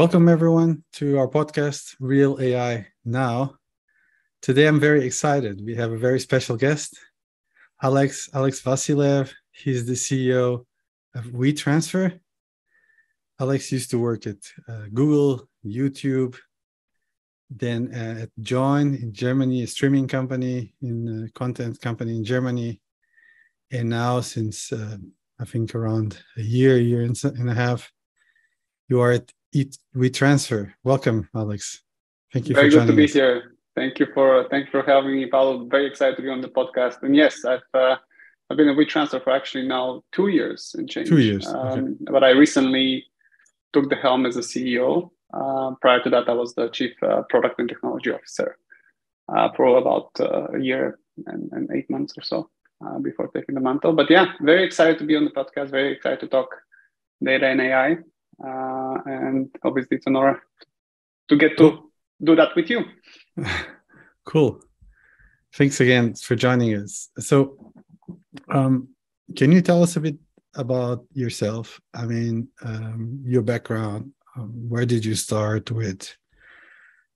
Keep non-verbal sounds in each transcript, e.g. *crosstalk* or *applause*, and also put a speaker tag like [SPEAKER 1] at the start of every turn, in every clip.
[SPEAKER 1] Welcome everyone to our podcast, Real AI Now. Today, I'm very excited. We have a very special guest, Alex Alex Vassilev. He's the CEO of WeTransfer. Alex used to work at uh, Google, YouTube, then uh, at Joyn in Germany, a streaming company, in a content company in Germany, and now since uh, I think around a year, year and a half, you are at Eat WeTransfer. Welcome, Alex.
[SPEAKER 2] Thank you. Very good to be us. here. Thank you for thank you for having me, Paulo. Very excited to be on the podcast. And yes, I've uh, I've been at WeTransfer for actually now two years and change.
[SPEAKER 1] Two years.
[SPEAKER 2] Um, okay. But I recently took the helm as a CEO. Uh, prior to that, I was the chief uh, product and technology officer uh, for about uh, a year and, and, eight months or so uh, before taking the mantle. But yeah, very excited to be on the podcast. Very excited to talk data and AI. Uh, and obviously, it's an honor to get to do that with you. *laughs*
[SPEAKER 1] cool. Thanks again for joining us. So, um, can you tell us a bit about yourself? I mean, um, your background. Um, where did you start with?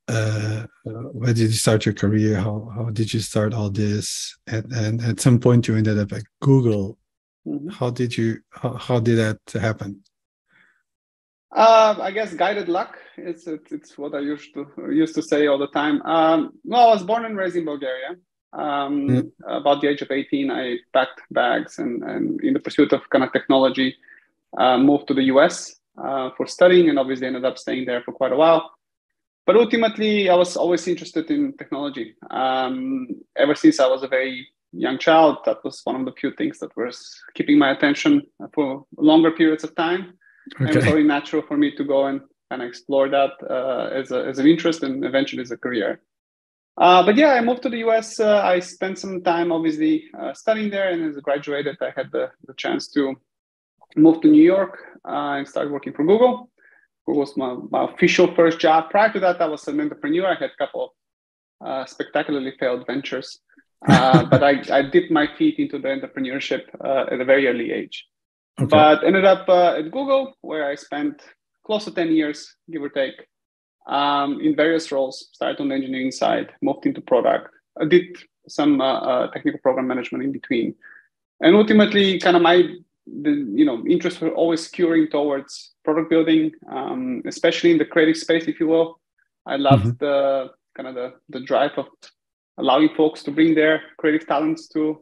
[SPEAKER 1] Uh, uh, where did you start your career? How how did you start all this? And and at some point you ended up at Google. Mm-hmm. How did you? How, how did that happen?
[SPEAKER 2] Uh, I guess guided luck. It's, it's, it's what I used to used to say all the time. Um, well, I was born and raised in Bulgaria. Um, mm. About the age of 18, I packed bags and, and in the pursuit of kind of technology, uh, moved to the US uh, for studying and obviously ended up staying there for quite a while. But ultimately, I was always interested in technology. Um, ever since I was a very young child, that was one of the few things that was keeping my attention for longer periods of time. Okay. And it was only natural for me to go and kind of explore that uh, as, a, as an interest and eventually as a career. Uh, but yeah, I moved to the US. Uh, I spent some time, obviously, uh, studying there. And as a graduated, I had the, the chance to move to New York uh, and start working for Google. Google was my, my, official first job. Prior to that, I was an entrepreneur. I had a couple uh, spectacularly failed ventures. *laughs* but I, I dipped my feet into the entrepreneurship at a very early age. Okay. But ended up uh, at Google, where I spent close to 10 years, give or take, um, in various roles. Started on the engineering side, moved into product. I did some uh, uh, technical program management in between. And ultimately, kind of my the, you know interests were always skewing towards product building, um, especially in the creative space, if you will. I loved mm-hmm. the kind of the, the drive of allowing folks to bring their creative talents to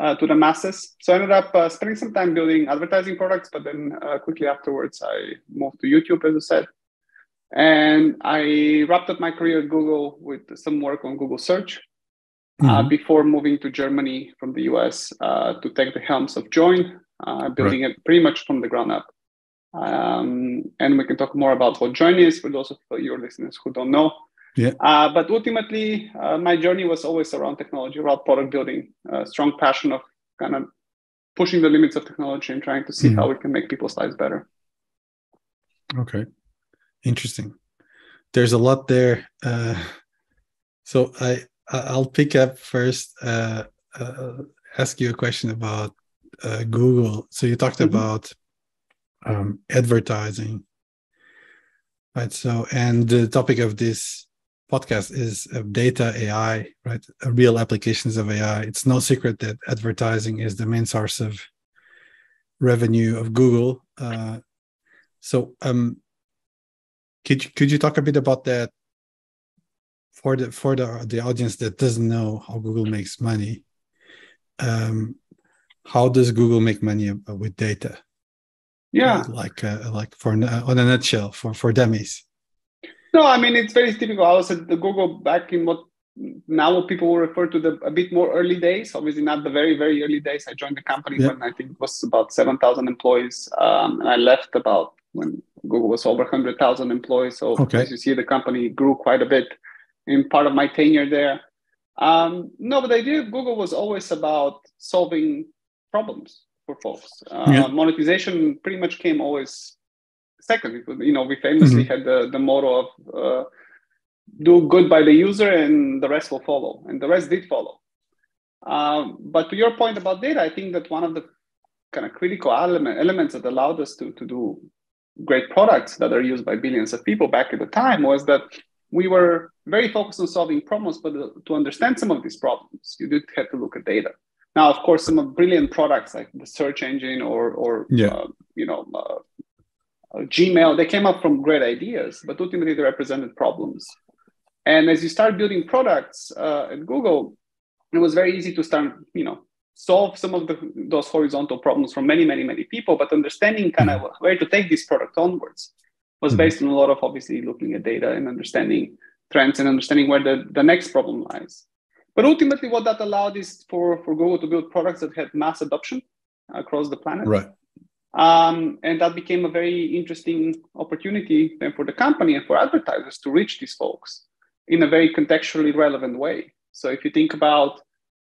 [SPEAKER 2] uh, to the masses. So I ended up uh, spending some time building advertising products, but then uh, quickly afterwards, I moved to YouTube, as I said. And I wrapped up my career at Google with some work on Google Search uh, mm-hmm. before moving to Germany from the US uh, to take the helms of Joyn, uh, building right. it pretty much from the ground up. Um, and we can talk more about what Joyn is for those of your listeners who don't know.
[SPEAKER 1] Yeah.
[SPEAKER 2] Uh, but ultimately, uh, my journey was always around technology, around product building, a strong passion of kind of pushing the limits of technology and trying to see mm how we can make people's lives better.
[SPEAKER 1] Okay, interesting. There's a lot there. Uh, so I I'll pick up first. Uh, uh, ask you a question about uh, Google. So you talked mm-hmm. about um, advertising, right? So and the topic of this podcast is data AI, right? Real applications of AI. It's no secret that advertising is the main source of revenue of Google. Uh, so, um, could you, could you talk a bit about that for the for the the audience that doesn't know how Google makes money? Um, how does Google make money with data?
[SPEAKER 2] Yeah,
[SPEAKER 1] like uh, like for on a nutshell for for dummies.
[SPEAKER 2] No, I mean it's very typical. I was at the Google back in what now what people will refer to the a bit more early days. Obviously, not the very very early days. I joined the company yeah. when I think it was about seven thousand employees, um, and I left about when Google was over hundred thousand employees. So okay. as you see, the company grew quite a bit in part of my tenure there. Um, no, but the idea of Google was always about solving problems for folks. Uh, yeah. Monetization pretty much came always second. You know, we famously mm-hmm. had the, the motto of uh, do good by the user and the rest will follow. And the rest did follow. Um, but to your point about data, I think that one of the kind of critical element, elements that allowed us to, to do great products that are used by billions of people back at the time was that we were very focused on solving problems, but to understand some of these problems, you did have to look at data. Now, of course, some of brilliant products like the search engine or, or yeah. uh, you know, uh, uh, Gmail, they came up from great ideas, but ultimately they represented problems. And as you start building products uh, at Google, it was very easy to start, you know, solve some of the, those horizontal problems from many, many, many people, but understanding kind of mm-hmm. where to take this product onwards was mm-hmm. based on a lot of obviously looking at data and understanding trends and understanding where the, the next problem lies. But ultimately, what that allowed is for, for Google to build products that had mass adoption across the planet.
[SPEAKER 1] Right.
[SPEAKER 2] Um, and that became a very interesting opportunity then for the company and for advertisers to reach these folks in a very contextually relevant way. So if you think about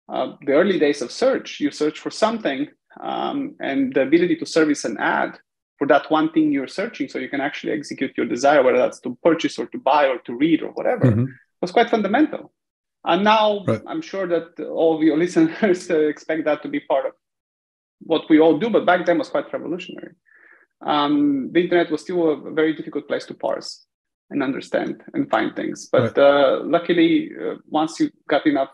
[SPEAKER 2] uh, the early days of search, you search for something um, and the ability to service an ad for that one thing you're searching so you can actually execute your desire, whether that's to purchase or to buy or to read or whatever, mm-hmm. was quite fundamental. And now right. I'm sure that all of your *laughs* listeners expect that to be part of what we all do, but back then was quite revolutionary. Um, the internet was still a very difficult place to parse and understand and find things. But right. uh, luckily, uh, once you got enough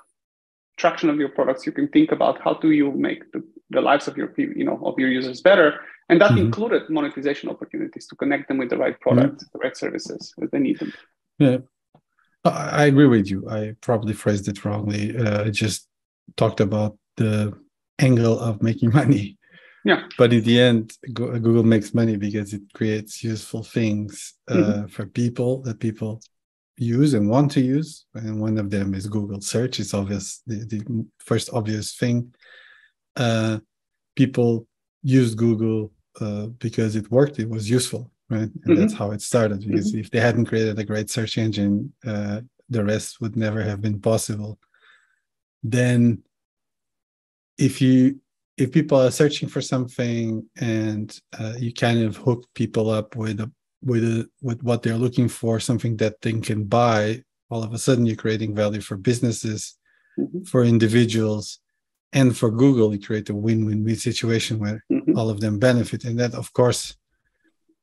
[SPEAKER 2] traction of your products, you can think about how do you make the, the lives of your you know of your users better, and that mm-hmm. included monetization opportunities to connect them with the right products, mm-hmm. the right services as they need them.
[SPEAKER 1] Yeah, I agree with you. I probably phrased it wrongly. Uh, I just talked about the angle of making money.
[SPEAKER 2] Yeah.
[SPEAKER 1] But in the end, Google makes money because it creates useful things uh, mm-hmm. for people that people use and want to use. And one of them is Google search. It's obvious, the, the first obvious thing. Uh, people use Google uh, because it worked, it was useful, right? And mm-hmm. that's how it started. Because mm-hmm. if they hadn't created a great search engine, uh, the rest would never have been possible. Then, if you if people are searching for something and uh, you kind of hook people up with a with a, with what they're looking for, something that they can buy, all of a sudden you're creating value for businesses, mm-hmm. for individuals, and for Google. You create a win-win-win situation where mm-hmm. all of them benefit, and that, of course,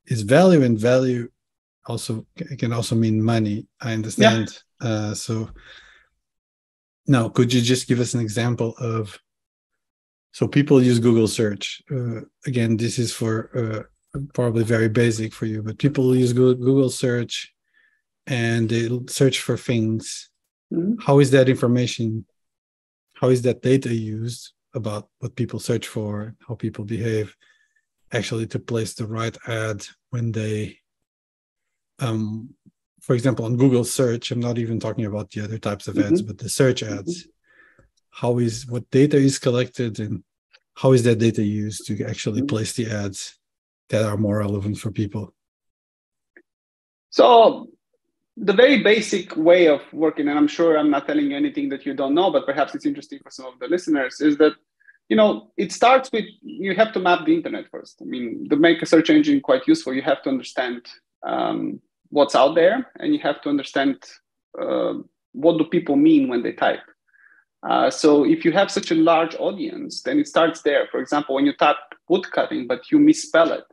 [SPEAKER 1] is value. And value also can also mean money. I understand. Yeah. Uh, so now, could you just give us an example of so people use Google search. Uh, again, this is for uh, probably very basic for you, but people use Google search and they search for things. Mm-hmm. How is that information? How is that data used about what people search for, how people behave, actually to place the right ad when they, um, for example, on Google search, I'm not even talking about the other types of ads, mm-hmm. but the search ads. Mm-hmm how is what data is collected and how is that data used to actually mm-hmm. place the ads that are more relevant for people?
[SPEAKER 2] So the very basic way of working and i'm sure i'm not telling you anything that you don't know but perhaps it's interesting for some of the listeners is that you know it starts with you have to map the internet first. I mean to make a search engine quite useful. You have to understand um, what's out there and you have to understand uh, what do people mean when they type uh, so if you have such a large audience, then it starts there. For example, when you type wood cutting, but you misspell it,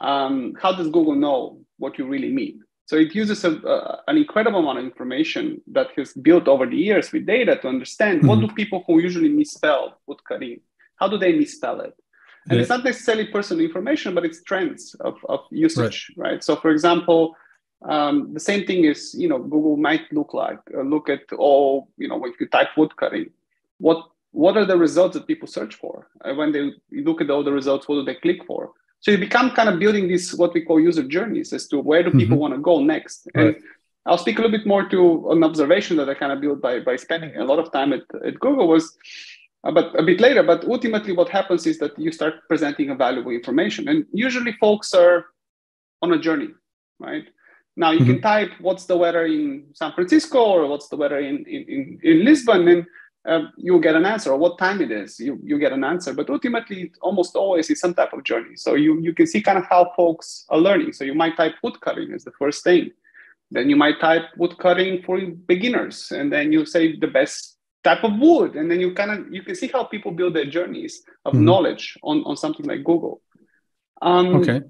[SPEAKER 2] um, how does Google know what you really mean? So it uses a, uh, an incredible amount of information that has built over the years with data to understand mm-hmm. what do people who usually misspell wood cutting, how do they misspell it? And yeah. it's not necessarily personal information, but it's trends of, of usage, right. right? So for example, um, the same thing is, you know, Google might look like uh, look at all, you know, if you type wood cutting, what what are the results that people search for? Uh, when they look at all the results, what do they click for? So you become kind of building this what we call user journeys as to where do people mm-hmm. want to go next. Right. And I'll speak a little bit more to an observation that I kind of built by by spending a lot of time at, at Google was uh, but a bit later. But ultimately, what happens is that you start presenting a valuable information, and usually folks are on a journey, right? Now you mm-hmm. can type what's the weather in San Francisco or what's the weather in, in, in, Lisbon and uh, you'll get an answer or what time it is, you, you get an answer. But ultimately, it almost always is some type of journey. So you, you can see kind of how folks are learning. So you might type wood cutting as the first thing. Then you might type wood cutting for beginners. And then you say the best type of wood. And then you kind of, you can see how people build their journeys of mm-hmm. knowledge on, on something like Google. Um,
[SPEAKER 1] okay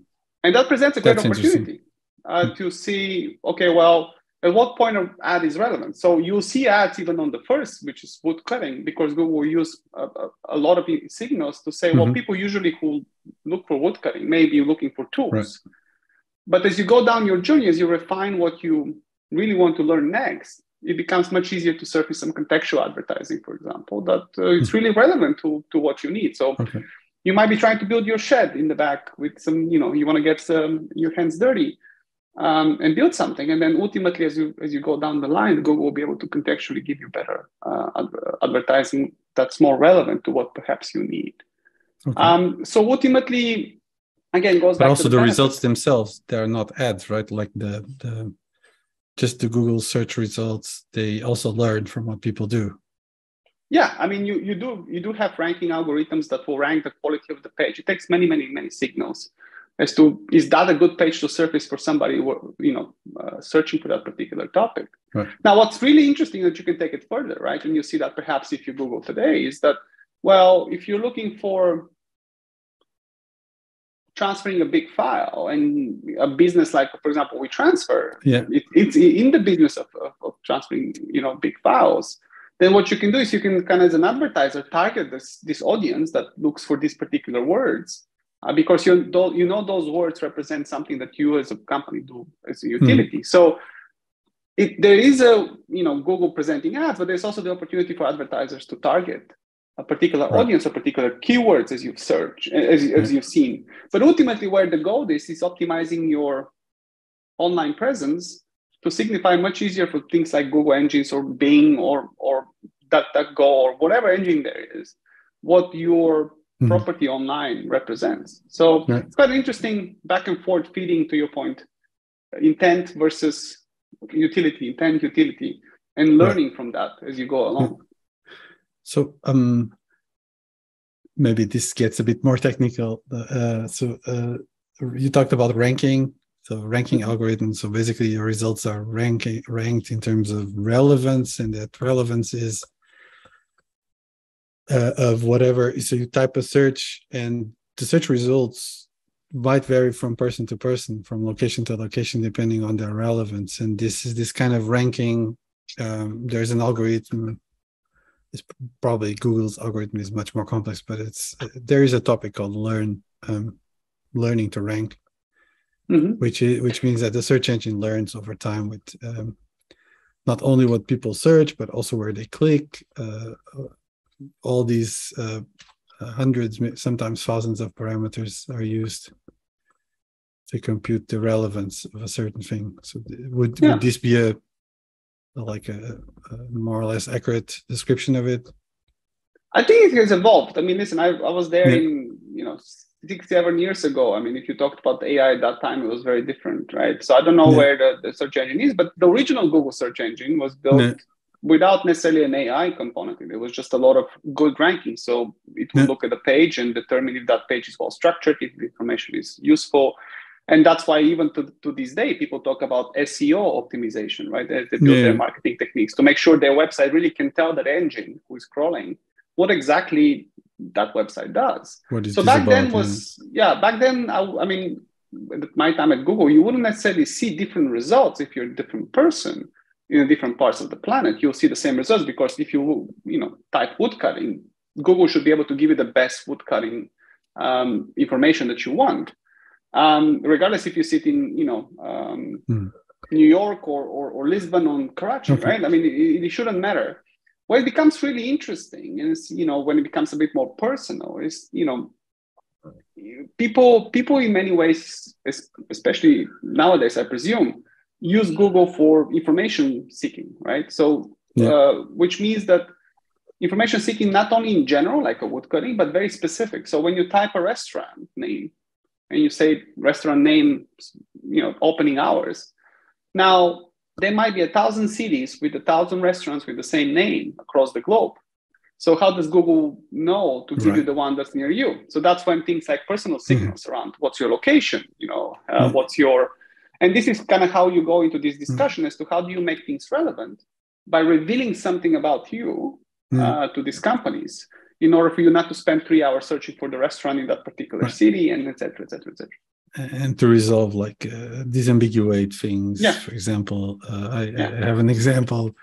[SPEAKER 2] and that presents a great That's opportunity uh, to see. Okay, well, at what point of ad is relevant? So you'll see ads even on the first, which is wood cutting, because Google will use a, a, a lot of signals to say, mm-hmm. well, people usually who look for wood cutting may be looking for tools. Right. But as you go down your journey, as you refine what you really want to learn next, it becomes much easier to surface some contextual advertising, for example, that uh, it's hmm. really relevant to, to what you need. So okay. you might be trying to build your shed in the back with some, you know, you want to get some, your hands dirty um, and build something. And then ultimately, as you as you go down the line, Google will be able to contextually give you better uh, advertising that's more relevant to what perhaps you need. Okay. Um, so ultimately, again, goes
[SPEAKER 1] but
[SPEAKER 2] back
[SPEAKER 1] also
[SPEAKER 2] to
[SPEAKER 1] the, the results themselves. They are not ads, right? Like the the just the Google search results, they also learn from what people do.
[SPEAKER 2] Yeah, I mean, you you do you do have ranking algorithms that will rank the quality of the page. It takes many many many signals as to is that a good page to surface for somebody you know uh, searching for that particular topic. Right. Now, what's really interesting that you can take it further, right? And you see that perhaps if you Google today is that well, if you're looking for transferring a big file and a business like for example WeTransfer yeah it, it's in the business of, of, of, transferring you know big files then what you can do is you can kind of as an advertiser target this this audience that looks for these particular words uh, because you you know those words represent something that you as a company do as a hmm. utility mm. so it, there is a you know google presenting ads but there's also the opportunity for advertisers to target a particular right. audience or particular keywords as you've searched, as, as you've seen. But ultimately, where the goal is, is optimizing your online presence to signify much easier for things like Google engines or Bing or, or DuckDuckGo or whatever engine there is, what your mm-hmm. property online represents. So right. it's quite an interesting back and forth feeding to your point, intent versus utility, intent, utility, and learning right. from that as you go along.
[SPEAKER 1] So um, maybe this gets a bit more technical. Uh, so uh, you talked about ranking. So ranking algorithms. So basically, your results are ranking ranked in terms of relevance, and that relevance is uh, of whatever. So you type a search, and the search results might vary from person to person, from location to location, depending on their relevance. And this is this kind of ranking. Um, there's an algorithm it's probably Google's algorithm is much more complex, but it's there is a topic called learn um, learning to rank, mm-hmm. which is, which means that the search engine learns over time with um, not only what people search but also where they click. Uh, all these uh, hundreds, sometimes thousands of parameters are used to compute the relevance of a certain thing. So would yeah. would this be a like a, a, more or less accurate description of it?
[SPEAKER 2] I think it has evolved. I mean, listen, I, I was there yeah. in you know six seven years ago. I mean, if you talked about AI at that time, it was very different, right? So I don't know yeah. where the, the, search engine is, but the original Google search engine was built. Yeah. Without necessarily an AI component, it was just a lot of good ranking. So it would look at the page and determine if that page is well structured, if the information is useful, and that's why even to, to this day people talk about seo optimization right they, they build yeah. their marketing techniques to make sure their website really can tell that engine who is crawling what exactly that website does so back about, then was yeah. yeah back then I, I, mean my time at google you wouldn't necessarily see different results if you're a different person in different parts of the planet you'll see the same results because if you you know type woodcutting google should be able to give you the best woodcutting um, information that you want um, regardless if you sit in, you know, um, mm. New York or, or, or, Lisbon or Karachi, okay. right? I mean, it, it, shouldn't matter. Where it becomes really interesting is, you know, when it becomes a bit more personal, is, you know, people people in many ways, especially nowadays, I presume, use Google for information seeking, right? So, yeah. uh, which means that information seeking not only in general, like a woodcutting, but very specific. So when you type a restaurant name, and you say restaurant name, you know, opening hours. Now, there might be a thousand cities with a thousand restaurants with the same name across the globe. So how does Google know to give right. you the one that's near you? So that's when things like personal signals mm-hmm. around what's your location, you know, uh, mm-hmm. what's your, and this is kind of how you go into this mm-hmm. discussion mm-hmm. as to how do you make things relevant by revealing something about you mm-hmm. uh, to these companies in order for you not to spend three hours searching for the restaurant in that particular city and etc etc etc
[SPEAKER 1] and to resolve like uh, disambiguate things.
[SPEAKER 2] Yeah.
[SPEAKER 1] For example, uh, I,
[SPEAKER 2] Yeah.
[SPEAKER 1] I have an example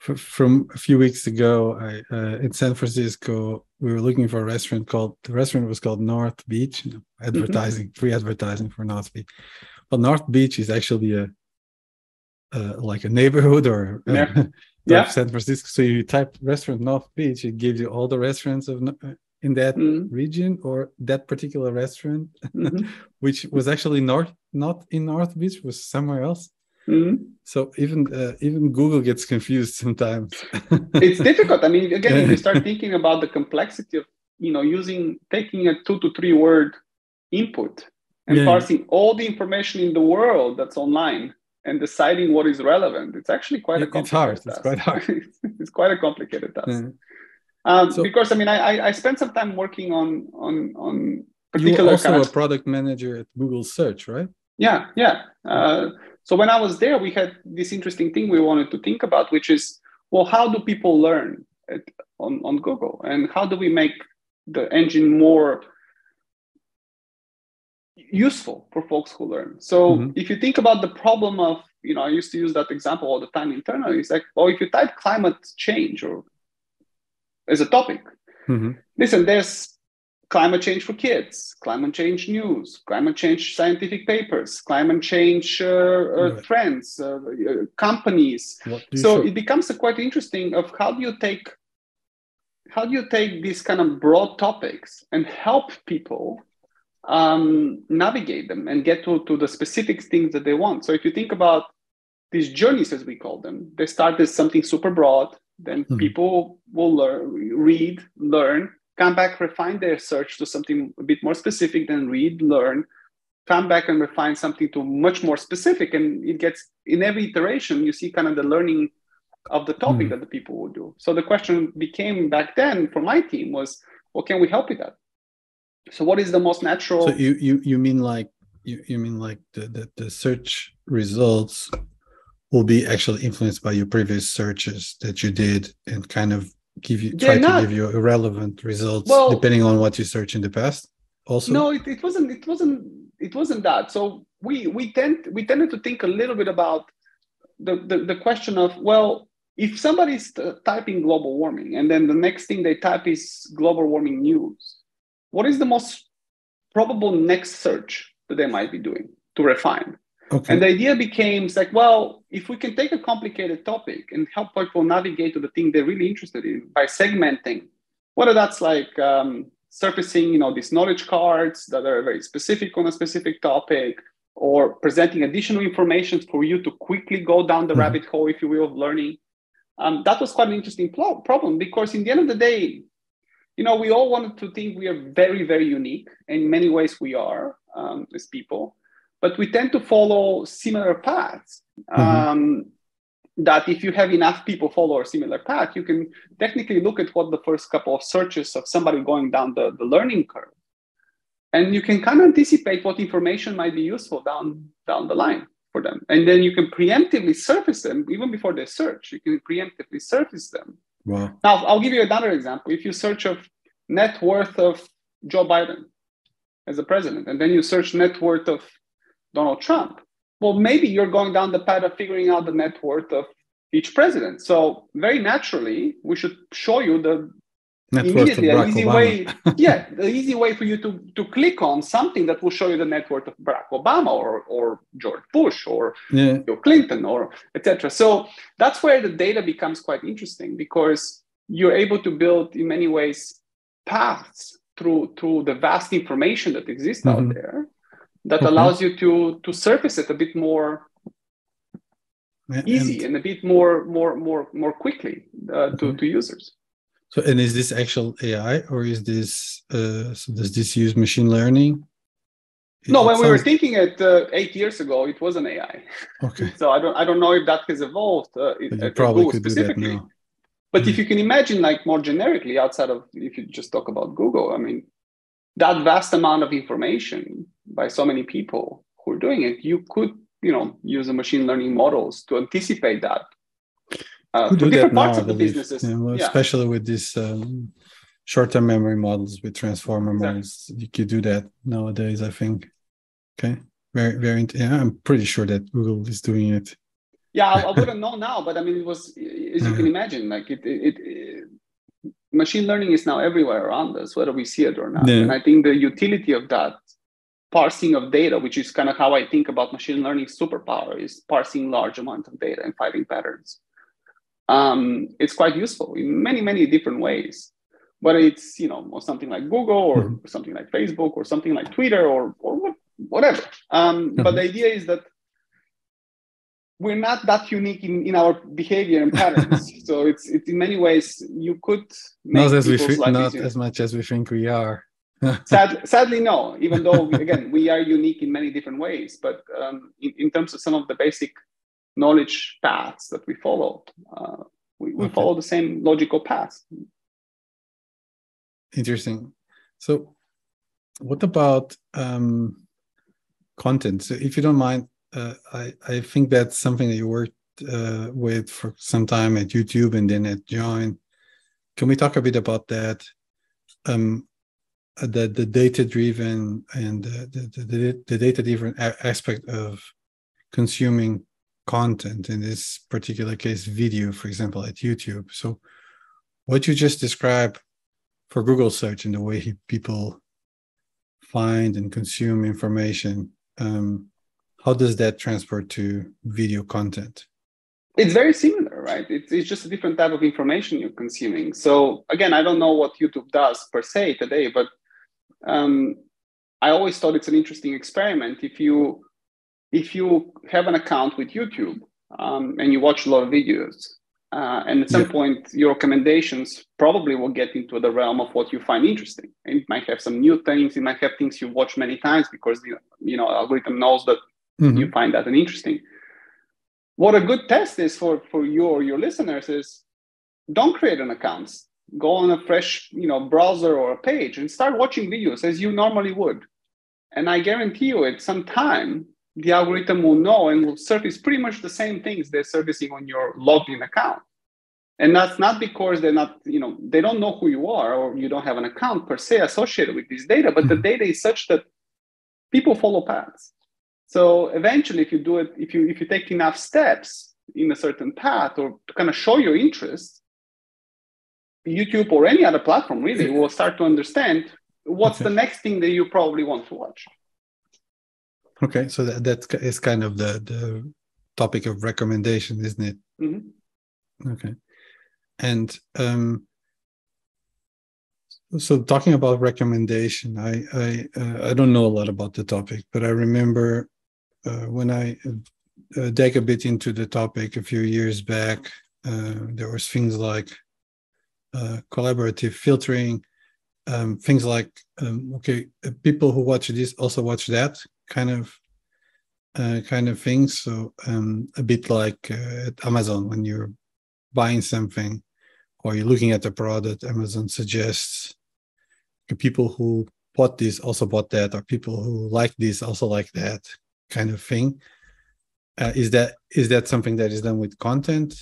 [SPEAKER 1] from a few weeks ago. I uh, in San Francisco, we were looking for a restaurant called the restaurant was called North Beach. Know, advertising, free advertising for North Beach. Well, North Beach is actually a uh, like a neighborhood or uh, *laughs*
[SPEAKER 2] Yeah.
[SPEAKER 1] San Francisco. So you type restaurant North Beach, it gives you all the restaurants of uh, in that
[SPEAKER 2] Mhm,
[SPEAKER 1] region or that particular restaurant,
[SPEAKER 2] mhm, *laughs*
[SPEAKER 1] which was actually north, not in North Beach, was somewhere else.
[SPEAKER 2] mhm.
[SPEAKER 1] So even uh, even Google gets confused sometimes. *laughs*
[SPEAKER 2] it's difficult. I mean, again, if you start thinking about the complexity of you know using taking a two to three word input and
[SPEAKER 1] Yeah.
[SPEAKER 2] parsing all the information in the world that's online and deciding what is relevant, it's actually quite a
[SPEAKER 1] It- it's hard.
[SPEAKER 2] complicated
[SPEAKER 1] It's
[SPEAKER 2] task.
[SPEAKER 1] quite hard. *laughs*
[SPEAKER 2] it's quite a complicated task.
[SPEAKER 1] Yeah.
[SPEAKER 2] Um,
[SPEAKER 1] So-
[SPEAKER 2] because I mean, I, I I spent some time working on on on particular.
[SPEAKER 1] you also
[SPEAKER 2] kind
[SPEAKER 1] a product manager at Google Search, right?
[SPEAKER 2] yeah, yeah. Uh, so when I was there, we had this interesting thing we wanted to think about, which is, well, how do people learn at, on, on Google? And how do we make the engine more useful for folks who learn? So
[SPEAKER 1] Mhm.
[SPEAKER 2] if you think about the problem of, you know, I used to use that example all the time internally. It's like, well, if you type climate change or as a topic,
[SPEAKER 1] Mhm.
[SPEAKER 2] listen, there's climate change for kids, climate change news, climate change scientific papers, climate change uh, uh, trends, uh, uh, companies.
[SPEAKER 1] What do you
[SPEAKER 2] So
[SPEAKER 1] show?
[SPEAKER 2] it becomes a quite interesting of how do you take how do you take these kind of broad topics and help people um, navigate them and get to, to the specific things that they want. So if you think about these journeys, as we call them, they start as something super broad. Then
[SPEAKER 1] Mhm.
[SPEAKER 2] people will learn, read, learn, come back, refine their search to something a bit more specific, then read, learn, come back and refine something to much more specific. And it gets in every iteration, you see kind of the learning of the topic
[SPEAKER 1] Mhm.
[SPEAKER 2] that the people will do. So the question became back then for my team was, well, can we help with that? So what is the most natural?
[SPEAKER 1] So you you you mean like you, you mean like the, the the search results will be actually influenced by your previous searches that you did and kind of give you try
[SPEAKER 2] They're not-
[SPEAKER 1] to give you irrelevant results
[SPEAKER 2] Well-
[SPEAKER 1] depending on what you search in the past also
[SPEAKER 2] no, it, it wasn't. It wasn't. It wasn't that. So we we tend we tended to think a little bit about the the, the question of well, if somebody's typing global warming and then the next thing they type is global warming news, what is the most probable next search that they might be doing to refine?
[SPEAKER 1] okay
[SPEAKER 2] And the idea became like, well, if we can take a complicated topic and help people navigate to the thing they're really interested in by segmenting, whether that's like um, surfacing, you know, these knowledge cards that are very specific on a specific topic, or presenting additional information for you to quickly go down the
[SPEAKER 1] Mhm.
[SPEAKER 2] rabbit hole, if you will, of learning. Um, that was quite an interesting pl- problem because in the end of the day, you know, we all wanted to think we are very, very unique. In many ways, we are um, as people but we tend to follow similar paths. Um, that if you have enough people follow a similar path, you can technically look at what the first couple of searches of somebody going down the, the learning curve. And you can kind of anticipate what information might be useful down, down the line for them. And then you can preemptively surface them even before they search. You can preemptively surface them.
[SPEAKER 1] Wow
[SPEAKER 2] Now, I'll give you another example. If you search of net worth of Joe Biden as a president, and then you search net worth of Donald Trump, well, maybe you're going down the path of figuring out the net worth of each president. So, very naturally, we should show you the immediately an easy
[SPEAKER 1] Obama.
[SPEAKER 2] way. yeah, the easy way for you to, to click on something that will show you the network of Barack Obama or, or George Bush or
[SPEAKER 1] yeah
[SPEAKER 2] Bill Clinton or etc. So that's where the data becomes quite interesting because you're able to build in many ways paths through through the vast information that exists
[SPEAKER 1] Mhm.
[SPEAKER 2] out there that allows you to to surface it a bit more
[SPEAKER 1] And-
[SPEAKER 2] easy and, a bit more more more more quickly uh, to,
[SPEAKER 1] Okay.
[SPEAKER 2] to users.
[SPEAKER 1] So and is this actual ai or is this uh so does this use machine learning
[SPEAKER 2] No,
[SPEAKER 1] It
[SPEAKER 2] when we were thinking it uh, eight years ago, it was an AI.
[SPEAKER 1] okay *laughs*
[SPEAKER 2] So I don't I don't know if that has evolved. Uh,
[SPEAKER 1] you probably
[SPEAKER 2] Google
[SPEAKER 1] could do that
[SPEAKER 2] specifically.
[SPEAKER 1] now
[SPEAKER 2] But if
[SPEAKER 1] Mm.
[SPEAKER 2] you can imagine, like more generically, outside of if you just talk about Google, I mean, that vast amount of information by so many people who are doing it, you could, you know, use the machine learning models to anticipate that. Uh,
[SPEAKER 1] Could do that now,
[SPEAKER 2] of the
[SPEAKER 1] believe.
[SPEAKER 2] businesses.
[SPEAKER 1] Yeah, well,
[SPEAKER 2] Yeah.
[SPEAKER 1] especially with these um, short-term memory models with transformer
[SPEAKER 2] Exactly.
[SPEAKER 1] models. You could do that nowadays, I think. Okay. Very, very. Yeah, I'm pretty sure that Google is doing it.
[SPEAKER 2] Yeah, I, I *laughs* wouldn't know now, but I mean, it was, as you can imagine, like it, it, it, machine learning is now everywhere around us, whether we see it or not. Yeah. And I think the utility of that parsing of data, which is kind of how I think about machine learning superpower, is parsing large amounts of data and finding patterns. Um, it's quite useful in many, many different ways. Whether it's you know something like Google or mm-hmm. something like Facebook or something like Twitter or or whatever. Um, mm-hmm. But the idea is that we're not that unique in, in our behavior and patterns. *laughs* so it's, it's in many ways you could
[SPEAKER 1] not as we think, not easier. as much as we think we are. *laughs*
[SPEAKER 2] sadly, sadly, no. Even though again we are unique in many different ways, but um, in, in terms of some of the basic knowledge paths that we follow, uh, we, we okay. follow the same logical path.
[SPEAKER 1] Interesting. So, what about um, content? So, if you don't mind, uh, I, I think that's something that you worked uh, with for some time at YouTube and then at Joyn. Can we talk a bit about that? Um, uh, the the data driven and the, the, the, the data driven aspect of consuming content in this particular case video for example at youtube. So what you just described for google search and the way *laughs* people find and consume information um, how does that transfer to video content?
[SPEAKER 2] It's very similar right? It's, it's just a different type of information you're consuming. So again i don't know what youtube does per se today but um, i always thought it's an interesting experiment. If you if you have an account with youtube um, and you watch a lot of videos uh, and at some yeah. point your recommendations probably will get into the realm of what you find interesting and it might have some new things it might have things you watch many times because the you know algorithm knows that mm-hmm. you find that an interesting. What a good test is for, for you or your listeners is don't create an account. Go on a fresh you know, browser or a page and start watching videos as you normally would. And I guarantee you at some time, the algorithm will know and will surface pretty much the same things they're surfacing on your logged in account. And that's not because they're not, you know, they don't know who you are or you don't have an account per se associated with this data, but the mm-hmm. data is such that people follow paths. So eventually, if you do it, if you if you take enough steps in a certain path or to kind of show your interest, YouTube or any other platform really will start to understand what's the next thing that you probably want to watch.
[SPEAKER 1] Okay, so that that is kind of the the topic of recommendation, isn't it? Mm-hmm. Okay, and um, so talking about recommendation, I I uh, I don't know a lot about the topic, but I remember uh, when I uh, dig a bit into the topic a few years back, uh, there was things like uh, collaborative filtering, um, things like um, okay, uh, people who watch this also watch that kind of uh, kind of thing. So um, a bit like at Amazon when you're buying something or you're looking at the product, Amazon suggests people who bought this also bought that, or people who like this also like that kind of thing. Uh, is that is that something that is done with content?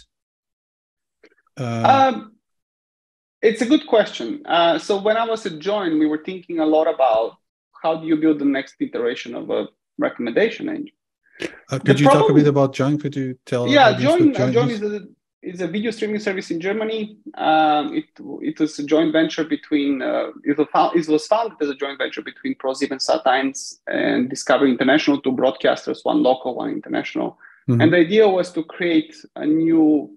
[SPEAKER 2] Uh, um, it's a good question. Uh, so when I was at Joyn, we were thinking a lot about how do you build the next iteration of a recommendation engine.
[SPEAKER 1] Uh, could the you problem, talk a bit about Joyn? Could you tell?
[SPEAKER 2] Yeah, Joyn, Joyn is a it's a video streaming service in Germany. Um, it, it was a joint venture between, uh, it, was found, it was founded as a joint venture between ProSieben Sat1 and Discovery International, two broadcasters, one local, one international. Mm-hmm. And the idea was to create a new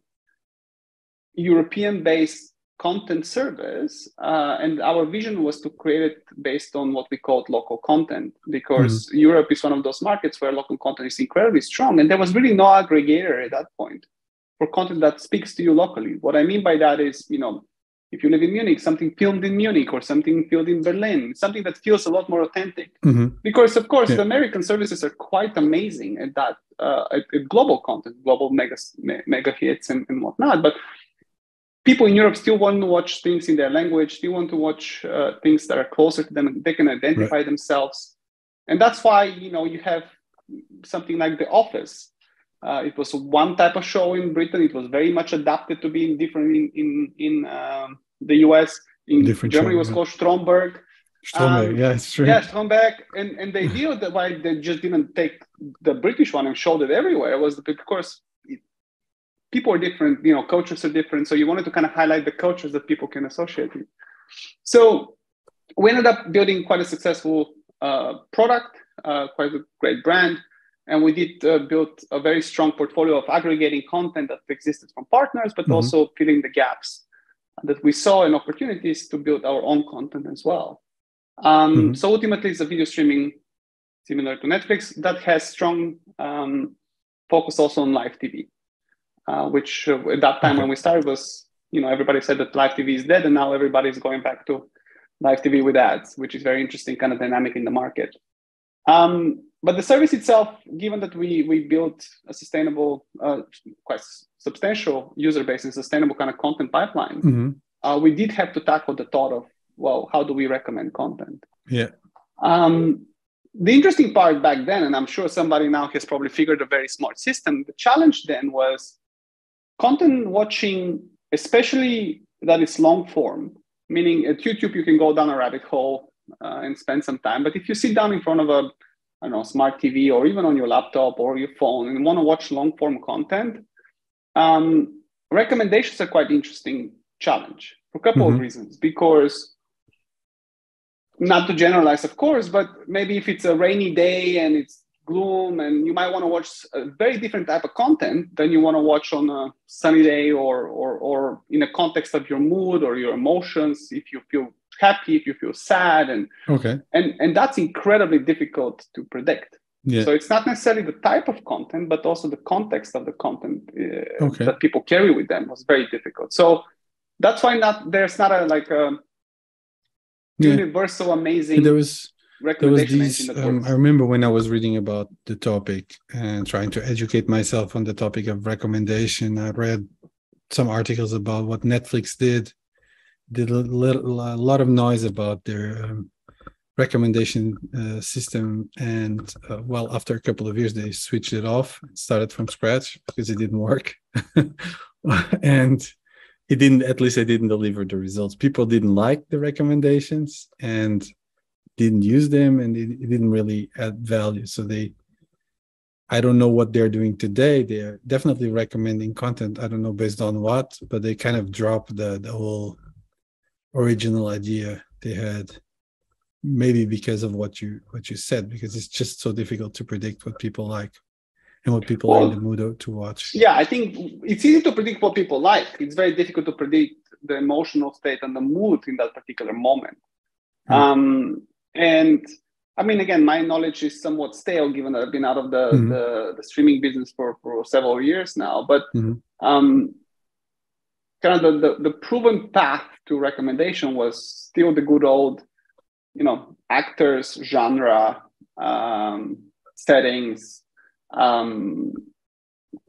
[SPEAKER 2] European based content service. Uh, and our vision was to create it based on what we called local content, because mm-hmm. Europe is one of those markets where local content is incredibly strong. And there was really no aggregator at that point for content that speaks to you locally. What I mean by that is, you know, if you live in Munich, something filmed in Munich or something filmed in Berlin, something that feels a lot more authentic. Mm-hmm. Because of course, yeah. the American services are quite amazing at that, uh, at, at, global content, global mega mega hits and, and whatnot. But people in Europe still want to watch things in their language, still want to watch uh, things that are closer to them, they can identify right. themselves, and that's why you know you have something like The Office uh, it was one type of show in Britain. It was very much adapted to being different in in, in um, the US. In different Germany, show, it was yeah. called Stromberg.
[SPEAKER 1] Stromberg, um, yeah, it's true.
[SPEAKER 2] Yeah, Stromberg, and and the idea that why they just didn't take the British one and showed it everywhere was because people are different, you know, cultures are different. So you wanted to kind of highlight the cultures that people can associate with. So we ended up building quite a successful uh, product, uh, quite a great brand, and we did uh, build a very strong portfolio of aggregating content that existed from partners, but mm-hmm. also filling the gaps that we saw and opportunities to build our own content as well. Um, mm-hmm. So ultimately, it's a video streaming similar to Netflix that has strong um, focus also on live TV, uh, which uh, at that time when we started was, you know, everybody said that live TV is dead, and now everybody's going back to live TV with ads, which is very interesting kind of dynamic in the market. Um, but the service itself, given that we we built a sustainable, uh, quite substantial user base and sustainable kind of content pipeline, mm-hmm. uh, we did have to tackle the thought of well, how do we recommend content?
[SPEAKER 1] Yeah.
[SPEAKER 2] Um, the interesting part back then, and I'm sure somebody now has probably figured a very smart system. The challenge then was content watching, especially that is long form, meaning at YouTube you can go down a rabbit hole uh, and spend some time. But if you sit down in front of a I don't know, smart TV or even on your laptop or your phone and want to watch long form content, um, recommendations are quite interesting challenge for a couple mm-hmm. of reasons. Because not to generalize, of course, but maybe if it's a rainy day and it's gloom and you might want to watch a very different type of content than you want to watch on a sunny day or, or, or in the context of your mood or your emotions, if you feel happy, if you feel sad. And,
[SPEAKER 1] okay.
[SPEAKER 2] and, and that's incredibly difficult to predict.
[SPEAKER 1] Yeah.
[SPEAKER 2] So it's not necessarily the type of content, but also the context of the content uh, okay. that people carry with them was very difficult. So that's why not there's not a like a yeah. universal amazing
[SPEAKER 1] there was there was these um, i remember when i was reading about the topic and trying to educate myself on the topic of recommendation i read some articles about what netflix did did a, little, a lot of noise about their um, recommendation uh, system. And uh, well after a couple of years they switched it off started from scratch because it didn't work. *laughs* And it didn't at least it didn't deliver the results. People didn't like the recommendations. And didn't use them and it, it, didn't really add value so they i don't know what they're doing today they're definitely recommending content i don't know based on what but they kind of dropped the, the whole original idea they had maybe because of what you what you said because it's just so difficult to predict what people like and what people well, are in the mood to watch.
[SPEAKER 2] Yeah, I think it's easy to predict what people like. It's very difficult to predict the emotional state and the mood in that particular moment. Mm. Um, and I mean, again, my knowledge is somewhat stale given that I've been out of the, mm-hmm. the, the, streaming business for, for several years now. But mm-hmm. um, kind of the, the, the proven path to recommendation was still the good old, you know, actors, genre, um, settings, um,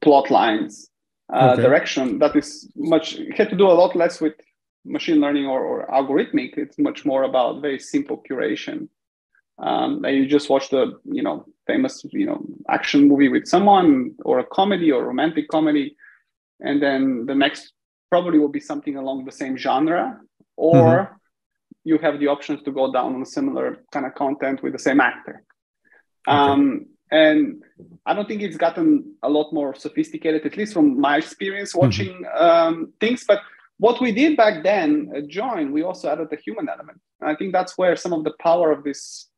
[SPEAKER 2] plot lines, uh, okay. direction that is much had to do a lot less with machine learning or, or algorithmic. It's much more about very simple curation. Um, and you just watch the you know famous you know action movie with someone or a comedy or romantic comedy, and then the next probably will be something along the same genre, or mm-hmm. you have the options to go down on similar kind of content with the same actor. Okay. Um, and I don't think it's gotten a lot more sophisticated, at least from my experience mm-hmm. watching mm-hmm. um, things. But what we did back then at Joyn, we also added the human element. And I think that's where some of the power of this,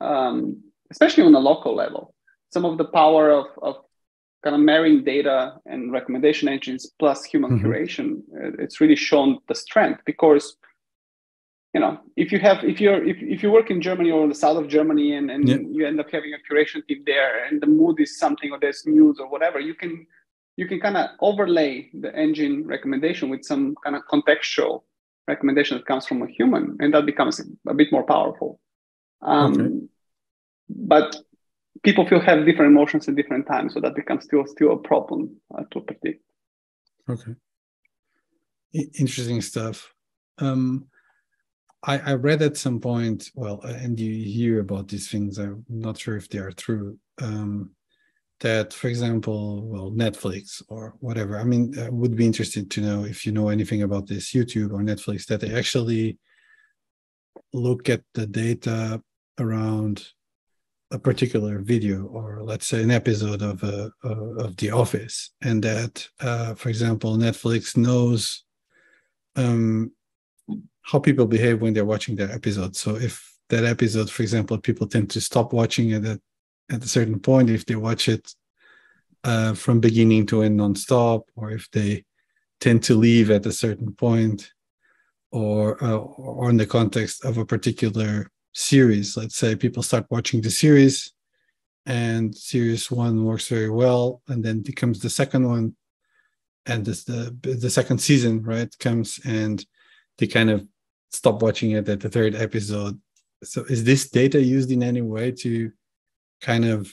[SPEAKER 2] um, especially on a local level, some of the power of, of kind of marrying data and recommendation engines plus human mm-hmm. curation, uh, it's really shown the strength because you know if you have if you're if, if you work in germany or in the south of germany and, and yeah. you end up having a curation team there and the mood is something or there's news or whatever you can you can kind of overlay the engine recommendation with some kind of contextual recommendation that comes from a human and that becomes a bit more powerful um, okay. but people feel have different emotions at different times so that becomes still still a problem uh, to predict
[SPEAKER 1] okay interesting stuff um, I, I read at some point, well, and you hear about these things. I'm not sure if they are true. Um, that, for example, well, Netflix or whatever. I mean, I would be interested to know if you know anything about this YouTube or Netflix that they actually look at the data around a particular video or let's say an episode of a, of the office and that uh, for example netflix knows um, how people behave when they're watching their episode so if that episode for example people tend to stop watching it at, at a certain point if they watch it uh, from beginning to end non-stop or if they tend to leave at a certain point or uh, or in the context of a particular series. Let's say people start watching the series, and series one works very well, and then becomes the second one, and this the the second season right comes, and they kind of stop watching it at the third episode. So is this data used in any way to kind of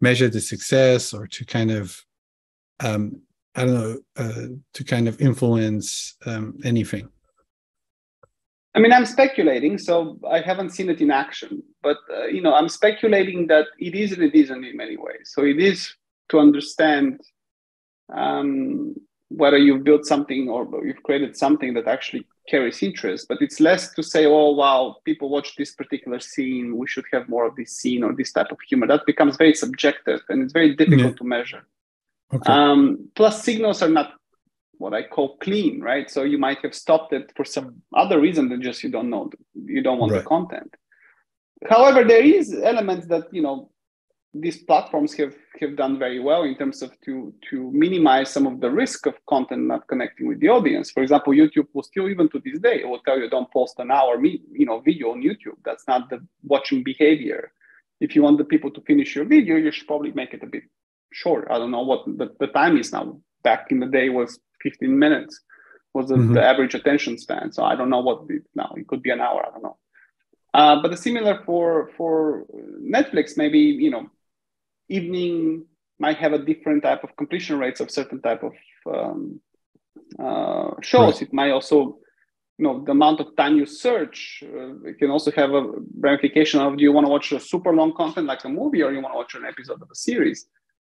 [SPEAKER 1] measure the success or to kind of um, I don't know uh, to kind of influence um, anything?
[SPEAKER 2] I mean, I'm speculating, so I haven't seen it in action. But uh, you know, I'm speculating that it is and it isn't in many ways. So it is to understand um, whether you've built something or you've created something that actually carries interest. But it's less to say, "Oh, wow, people watch this particular scene. We should have more of this scene or this type of humor." That becomes very subjective, and it's very difficult yeah. to measure. Okay. Um, plus, signals are not what I call clean, right? So you might have stopped it for some other reason than just you don't know, you don't want right. the content. However, there is elements that you know these platforms have have done very well in terms of to to minimize some of the risk of content not connecting with the audience. For example, YouTube will still even to this day will tell you don't post an hour you know video on YouTube. That's not the watching behavior. If you want the people to finish your video, you should probably make it a bit short. I don't know what the, the time is now. Back in the day was 15 minutes was the, mm-hmm. the average attention span. So I don't know what it, now it could be an hour. I don't know. Uh, but similar for for Netflix, maybe you know, evening might have a different type of completion rates of certain type of um, uh, shows. Right. It might also, you know, the amount of time you search. Uh, it can also have a ramification of do you want to watch a super long content like a movie or you want to watch an episode of a series.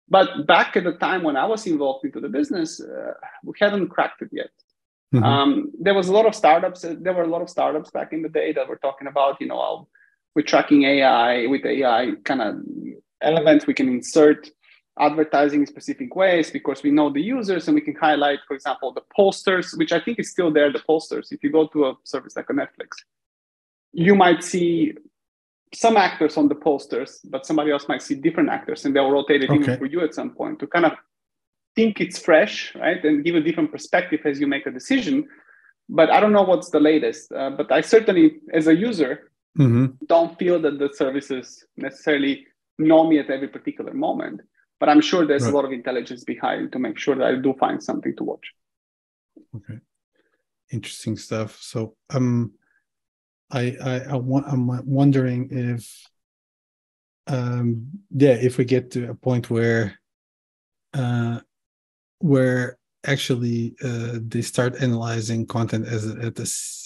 [SPEAKER 2] But back at the time when I was involved into the business, uh, we hadn't cracked it yet. Mm-hmm. Um, there was a lot of startups. Uh, there were a lot of startups back in the day that were talking about, you know, I'll, we're tracking AI with AI kind of elements. We can insert advertising in specific ways because we know the users and we can highlight, for example, the posters, which I think is still there. The posters. If you go to a service like a Netflix, you might see some actors on the posters, but somebody else might see different actors and they'll rotate it okay. even for you at some point to kind of think it's fresh, right? And give a different perspective as you make a decision. But I don't know what's the latest. Uh, but I certainly, as a user, mm-hmm. don't feel that the services necessarily know me at every particular moment. But I'm sure there's right. a lot of intelligence behind to make sure that I do find something to watch.
[SPEAKER 1] Okay. Interesting stuff. So um I I, I want, I'm wondering if um yeah if we get to a point where uh where actually uh, they start analyzing content as a, at the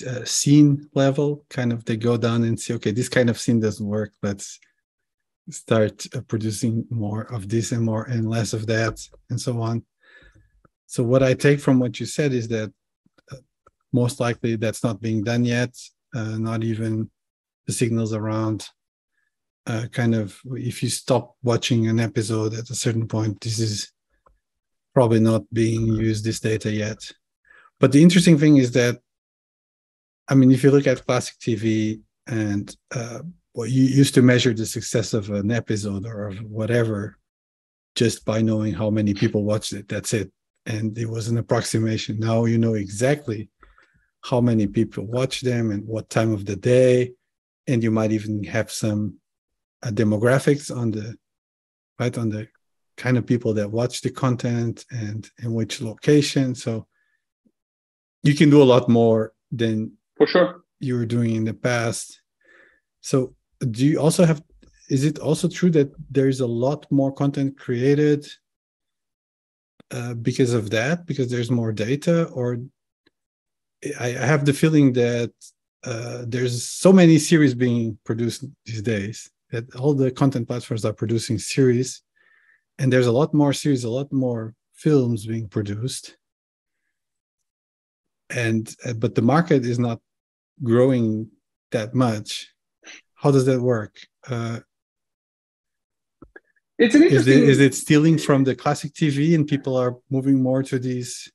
[SPEAKER 1] uh, scene level kind of they go down and see okay this kind of scene doesn't work let's start uh, producing more of this and more and less of that and so on. So what i take from what you said is that uh, most likely that's not being done yet uh, not even the signals around uh, kind of if you stop watching an episode at a certain point this is probably not being used this data yet. But the interesting thing is that i mean if you look at classic tv and uh, what you used to measure the success of an episode or of whatever just by knowing how many people watched it that's it. And it was an approximation. Now you know exactly how many people watch them and what time of the day. And you might even have some uh, demographics on the right on the kind of people that watch the content and in which location. So you can do a lot more than
[SPEAKER 2] for sure.
[SPEAKER 1] you were doing in the past. So do you also have is it also true that there's a lot more content created uh, because of that because there's more data or I, I have the feeling that uh, there's so many series being produced these days that all the content platforms are producing series, and there's a lot more series, a lot more films being produced, and uh, but the market is not growing that much. How does that work? Uh,
[SPEAKER 2] it's an interesting.
[SPEAKER 1] is it, is it stealing from the classic TV and people are moving more to these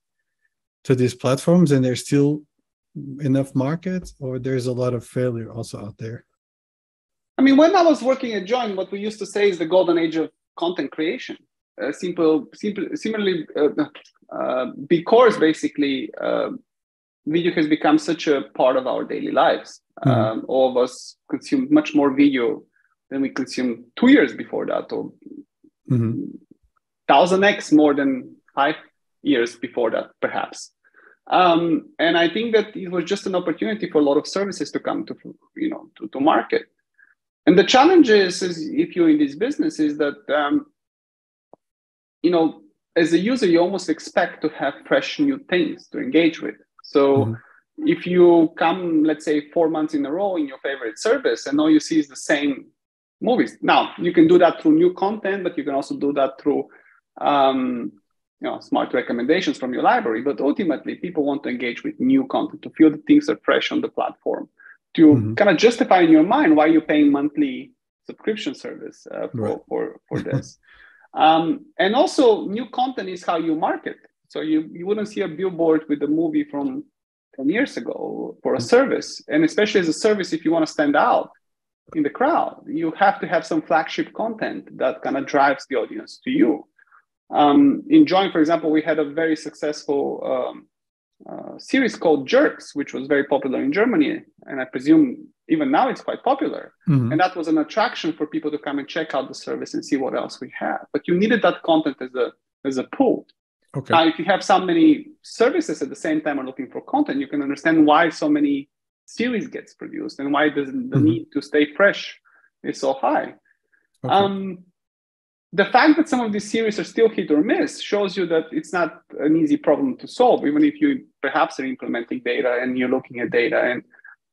[SPEAKER 1] to these platforms and there's still enough market or there's a lot of failure also out there?
[SPEAKER 2] I mean, when I was working at Joyn, what we used to say is the golden age of content creation. Uh, simple, simple, similarly, uh, uh, because basically uh, video has become such a part of our daily lives. Mm-hmm. Um, all of us consume much more video than we consumed two years before that, or mm-hmm. thousand x more than five years before that, perhaps. Um, and I think that it was just an opportunity for a lot of services to come to, you know, to, to market. And the challenge is, is if you're in this business, is that um, you know, as a user, you almost expect to have fresh new things to engage with. So mm-hmm. If you come, let's say, four months in a row in your favorite service and all you see is the same movies. Now you can do that through new content, but you can also do that through um, you know smart recommendations from your library. But ultimately, people want to engage with new content to feel that things are fresh on the platform, to mm-hmm. kind of justify in your mind why you're paying monthly subscription service uh, for, right. for for *laughs* this. um, and also, new content is how you market. So you you wouldn't see a billboard with a movie from 10 years ago for a service, and especially as a service, if you want to stand out in the crowd. You have to have some flagship content that kind of drives the audience to you. Um, in Joyn, for example, we had a very successful um, uh, series called Jerks, which was very popular in Germany, and I presume even now it's quite popular. Mm-hmm. And that was an attraction for people to come and check out the service and see what else we have. But you needed that content as a as a pool. Okay. Now, if you have so many services at the same time are looking for content, you can understand why so many series gets produced and why does the mm-hmm. need to stay fresh is so high. Okay. Um, the fact that some of these series are still hit or miss shows you that it's not an easy problem to solve, even if you perhaps are implementing data and you're looking at data and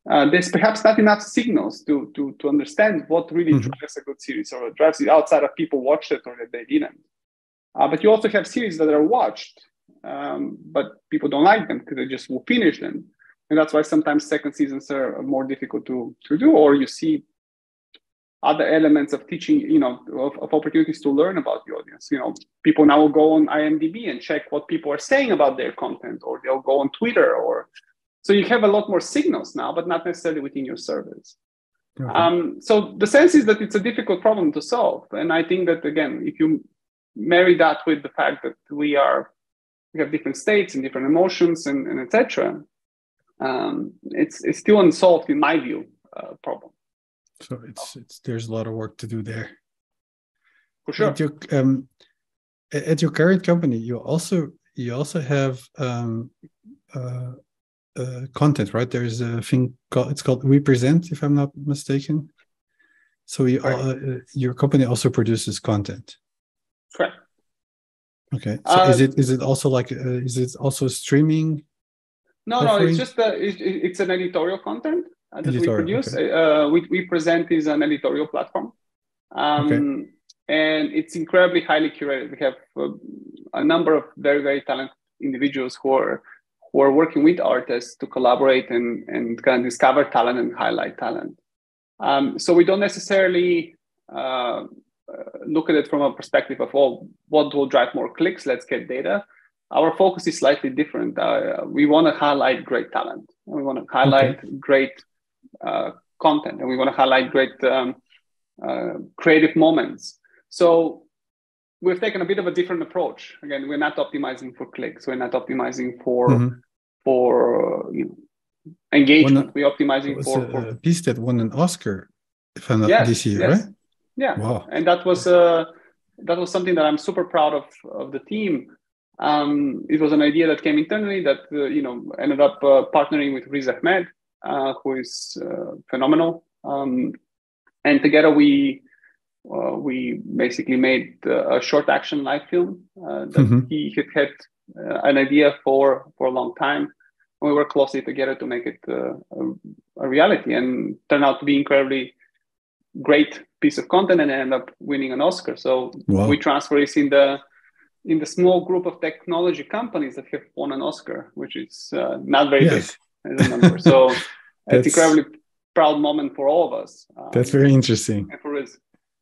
[SPEAKER 2] uh, there's perhaps not enough signals to to to understand what really mm-hmm. drives a good series or drives it outside of people watched it or that they didn't. Uh, but you also have series that are watched, um, but people don't like them because they just will finish them. And that's why sometimes second seasons are more difficult to to do or you see other elements of teaching you know of, of opportunities to learn about the audience. You know people now will go on imdb and check what people are saying about their content or they'll go on twitter or so you have a lot more signals now but not necessarily within your service. Okay. um, so the sense is that it's a difficult problem to solve. And i think that again if you marry that with the fact that we are we have different states and different emotions and, and etc um, it's it's still unsolved in my view uh, problem.
[SPEAKER 1] So it's it's there's a lot of work to do there.
[SPEAKER 2] For sure.
[SPEAKER 1] At your, um, at your current company, you also you also have um, uh, uh, content, right? There's a thing called it's called WePresent, if I'm not mistaken. So you, right. uh, your company also produces content.
[SPEAKER 2] Correct.
[SPEAKER 1] Okay. So is uh, it is it also like uh, is it also streaming
[SPEAKER 2] no, no, it's just a, it, it's an editorial content uh, that editorial, we produce. Okay. Uh, we, WePresent is an editorial platform. Um, okay. And it's incredibly highly curated. We have uh, a number of very, very talented individuals who are who are working with artists to collaborate and, and kind of discover talent and highlight talent. Um, so we don't necessarily uh look at it from a perspective of, oh, what will drive more clicks? Let's get data our focus is slightly different. Uh, we want to highlight great talent. And we want to highlight okay. great uh, content, and we want to highlight great um, uh, creative moments. So we've taken a bit of a different approach. Again, we're not optimizing for clicks. We're not optimizing for mm-hmm. for you know, engagement. we're optimizing for,
[SPEAKER 1] a, a piece that won an Oscar, if I'm not yes, this year, yes. right?
[SPEAKER 2] Yeah. Wow. And that was uh, that was something that I'm super proud of of the team um, it was an idea that came internally that uh, you know ended up uh, partnering with Riz Ahmed, uh, who is uh, phenomenal, um, and together we uh, we basically made uh, a short action live film that mm-hmm. he had had an idea for for a long time. And we worked closely together to make it a, a, reality, and turned out to be incredibly great piece of content, and end up winning an Oscar. So wow. WeTransfer is in the in the small group of technology companies that have won an Oscar, which is uh, not very yes. big as a number. So it's incredibly proud moment for all of us.
[SPEAKER 1] Um, That's very interesting.
[SPEAKER 2] for us.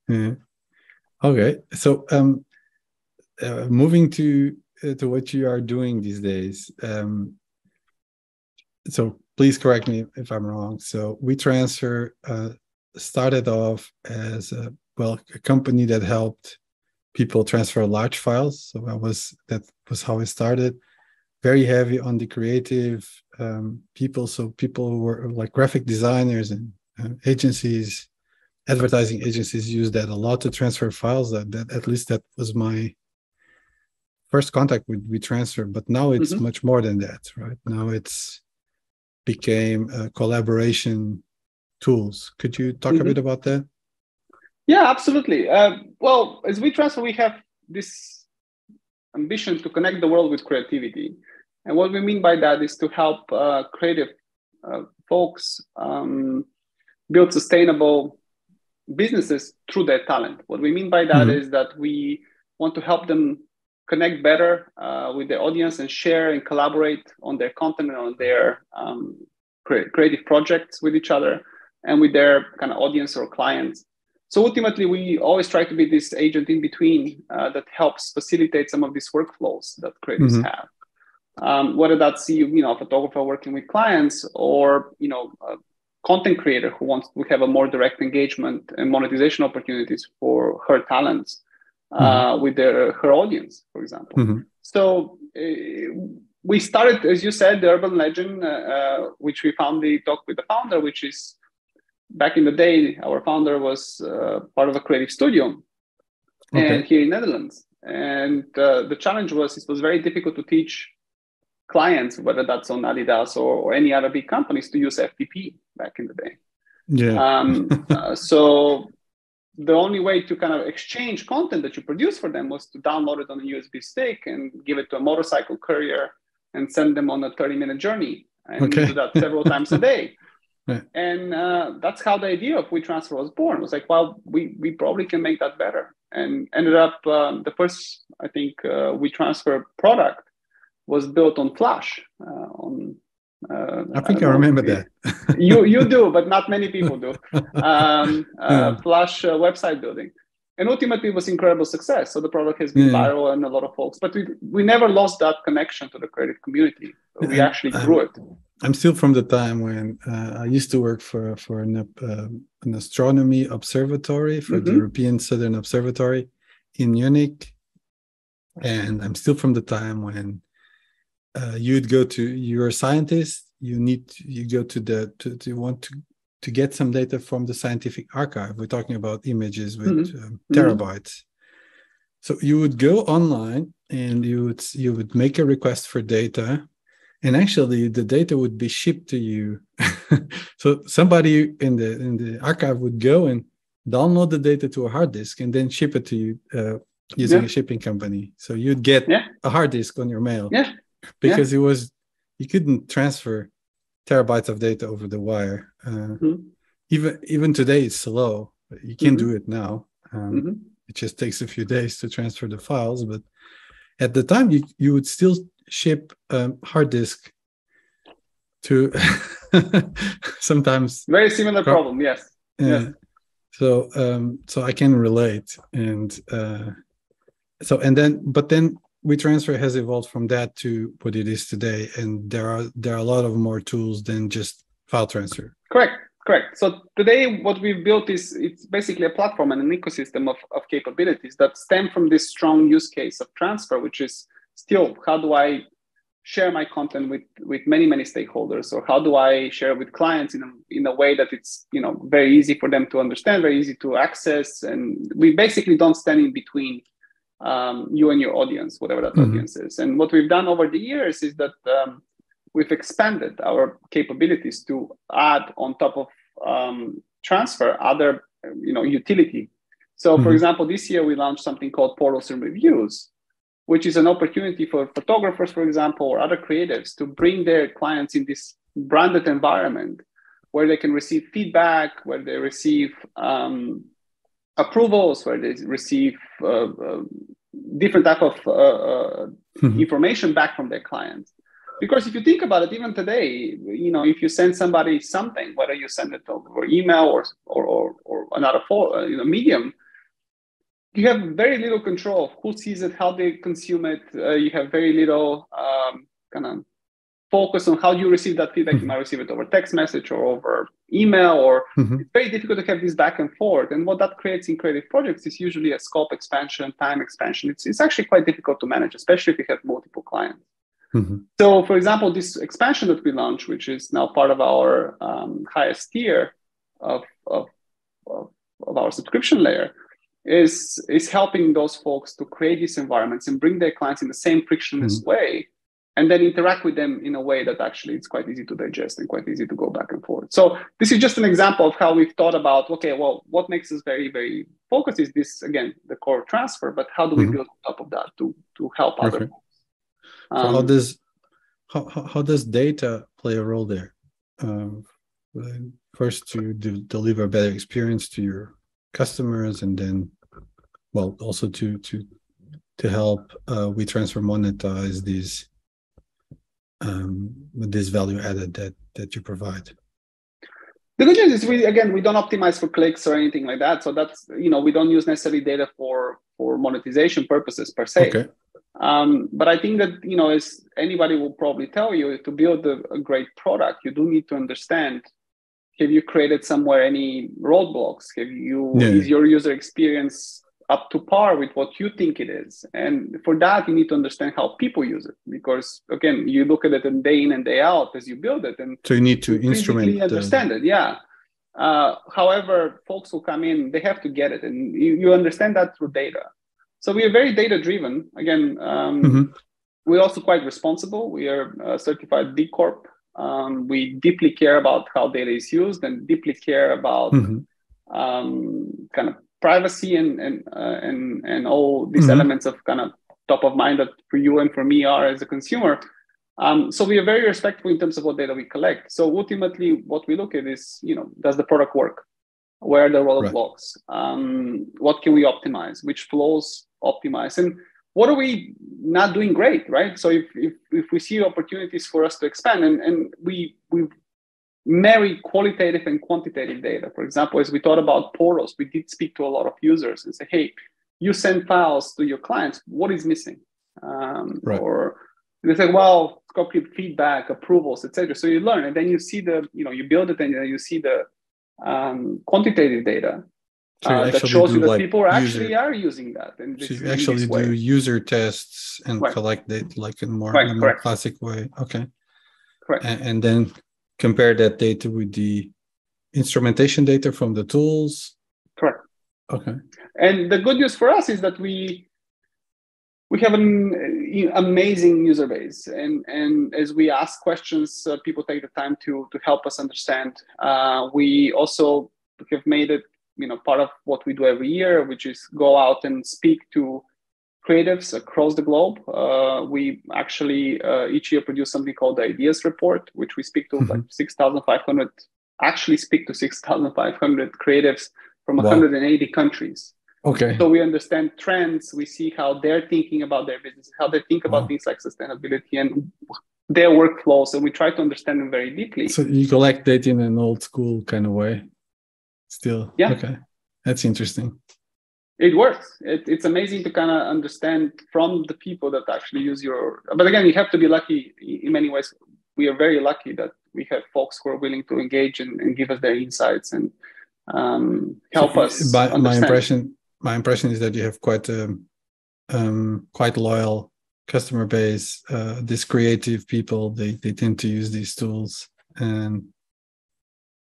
[SPEAKER 1] Yeah. Okay, so um, uh, moving to uh, to what you are doing these days. Um, so please correct me if I'm wrong. So WeTransfer uh, started off as a well a company that helped people transfer large files. So that was that was how it started. Very heavy on the creative um, people. So people who were like graphic designers and uh, agencies, advertising agencies use that a lot to transfer files. That, that at least that was my first contact with WeTransfer. But now it's mm-hmm. much more than that, right? Now it's became uh, collaboration tools. Could you talk mm-hmm. a bit about that?
[SPEAKER 2] Yeah, absolutely. Uh, well, as WeTransfer, we have this ambition to connect the world with creativity. And what we mean by that is to help uh, creative uh, folks um, build sustainable businesses through their talent. What we mean by that mm-hmm. is that we want to help them connect better uh, with their audience and share and collaborate on their content and on their um, cre- creative projects with each other and with their kind of audience or clients. So ultimately, we always try to be this agent in between uh, that helps facilitate some of these workflows that creators mm-hmm. have. Um, whether that's you know a photographer working with clients or you know a content creator who wants to have a more direct engagement and monetization opportunities for her talents uh, mm-hmm. with their her audience, for example. Mm-hmm. So uh, we started, as you said, the urban legend, uh, uh which we found the talk with the founder, which is back in the day, our founder was uh, part of a creative studio, okay. and here in Netherlands. And uh, the challenge was it was very difficult to teach clients, whether that's on Adidas or, or any other big companies, to use FTP back in the day.
[SPEAKER 1] Yeah.
[SPEAKER 2] Um, *laughs* uh, so the only way to kind of exchange content that you produce for them was to download it on a USB stick and give it to a motorcycle courier and send them on a 30 minute journey and okay. do that several times a day. *laughs* And uh, that's how the idea of WeTransfer was born. It was like, well, we, we probably can make that better. And ended up um, the first, I think, uh, WeTransfer product was built on Flash. Uh, on
[SPEAKER 1] uh, I think I, I remember that.
[SPEAKER 2] you you do, but not many people do. *laughs* Um, uh, Flash uh, website building, and ultimately it was incredible success. So the product has been yeah. viral and a lot of folks, but we we never lost that connection to the creative community. We *laughs* actually grew it.
[SPEAKER 1] I'm still from the time when uh, I used to work for for an, uh, an astronomy observatory for mm-hmm. the European Southern Observatory in Munich, and I'm still from the time when uh, you'd go to you're a scientist, you need to, you go to the to, to want to to get some data from the scientific archive. We're talking about images with mm-hmm. um, mm-hmm. terabytes. Mm-hmm. So you would go online and you would you would make a request for data and actually the data would be shipped to you *laughs* so somebody in the in the archive would go and download the data to a hard disk and then ship it to you uh, using yeah. a shipping company so you'd get yeah. a hard disk on your mail
[SPEAKER 2] yeah
[SPEAKER 1] because it was you couldn't transfer terabytes of data over the wire uh, mm-hmm. even even today it's slow you can mm-hmm. do it now um, mm-hmm. it just takes a few days to transfer the files but at the time you, you would still ship a hard disk to *laughs* sometimes
[SPEAKER 2] very similar problem yes
[SPEAKER 1] yeah so um so i can relate and uh so and then but then WeTransfer has evolved from that to what it is today and there are there are a lot of more tools than just file transfer.
[SPEAKER 2] Correct correct. So today what we've built is it's basically a platform and an ecosystem of, of capabilities that stem from this strong use case of transfer which is still how do i share my content with with many many stakeholders? Or how do i share with clients in a, in a way that it's you know very easy for them to understand very easy to access? And we basically don't stand in between um, you and your audience whatever that mm-hmm. audience is and what we've done over the years is that um, we've expanded our capabilities to add on top of um, transfer other you know utility so mm-hmm. for example this year we launched something called portals and reviews which is an opportunity for photographers, for example, or other creatives to bring their clients in this branded environment where they can receive feedback, where they receive um, approvals, where they receive uh, uh, different type of uh, uh mm-hmm. information back from their clients. because if you think about it, even today, you know, if you send somebody something, whether you send it over email or or or, or another for, uh, you know, medium, you have very little control of who sees it, how they consume it. Uh, you have very little um, kind of focus on how you receive that feedback. Mm-hmm. You might receive it over text message or over email, or mm-hmm. it's very difficult to have this back and forth. And what that creates in creative projects is usually a scope expansion, time expansion. It's, it's actually quite difficult to manage, especially if you have multiple clients. Mm-hmm. So, for example, this expansion that we launched, which is now part of our um, highest tier of, of, of, of our subscription layer, is is helping those folks to create these environments and bring their clients in the same frictionless mm-hmm. way and then interact with them in a way that actually it's quite easy to digest and quite easy to go back and forth so this is just an example of how we've thought about okay well what makes us very very focused is this again the core transfer but how do we mm-hmm. build on top of that to to help okay. other
[SPEAKER 1] um, so how does how, how does data play a role there um, first to do, deliver a better experience to your customers and then well also to to to help uh, WeTransfer monetize these um, this value added that that you provide
[SPEAKER 2] the good news is we again we don't optimize for clicks or anything like that so that's you know we don't use necessarily data for for monetization purposes per se okay. um, but i think that you know as anybody will probably tell you to build a, a great product you do need to understand have you created somewhere any roadblocks have you yeah. is your user experience up to par with what you think it is. And for that you need to understand how people use it because again you look at it and day in and day out as you build it and
[SPEAKER 1] so you need to instrument
[SPEAKER 2] the... understand it yeah. Uh, however folks will come in they have to get it and you, you understand that through data. So we are very data driven again um, mm-hmm. we're also quite responsible. We are a certified b corp. Um, we deeply care about how data is used and deeply care about mm-hmm. um, kind of privacy and and uh, and and all these mm-hmm. elements of kind of top of mind that for you and for me are as a consumer. Um, so we are very respectful in terms of what data we collect. So ultimately, what we look at is, you know, does the product work? Where are the roadblocks? Right. Um, what can we optimize? Which flows optimize? And what are we not doing great, right? So if, if, if we see opportunities for us to expand and, and we, we marry qualitative and quantitative data. For example, as we thought about portals, we did speak to a lot of users and say, hey, you send files to your clients, what is missing? Um, right. Or they say, well, scope feedback, approvals, etc. So you learn, and then you see the, you know, you build it, and then you see the um, quantitative data so uh, that shows you that like people actually user, are using that. And
[SPEAKER 1] so you actually do way. user tests and right. collect data like in more, right, in more classic way. Okay.
[SPEAKER 2] Correct.
[SPEAKER 1] And, and, then compare that data with the instrumentation data from the tools.
[SPEAKER 2] Correct.
[SPEAKER 1] Okay.
[SPEAKER 2] And the good news for us is that we we have an amazing user base, and and as we ask questions, uh, people take the time to to help us understand. Uh, we also have made it you know part of what we do every year, which is go out and speak to creatives across the globe. Uh, we actually uh, each year produce something called the Ideas Report, which we speak to mm-hmm. like 6,500, actually speak to 6,500 creatives from wow. 180 countries.
[SPEAKER 1] Okay.
[SPEAKER 2] So we understand trends. We see how they're thinking about their business, how they think about wow. things like sustainability and their workflows, and we try to understand them very deeply.
[SPEAKER 1] So you collect data in an old school kind of way still
[SPEAKER 2] yeah
[SPEAKER 1] okay that's interesting
[SPEAKER 2] it works. It, it's amazing to kind of understand from the people that actually use your but again you have to be lucky in many ways. We are very lucky that we have folks who are willing to engage and, and give us their insights and um, help us
[SPEAKER 1] by, my impression my impression is that you have quite a um, quite loyal customer base uh, these creative people they, they tend to use these tools and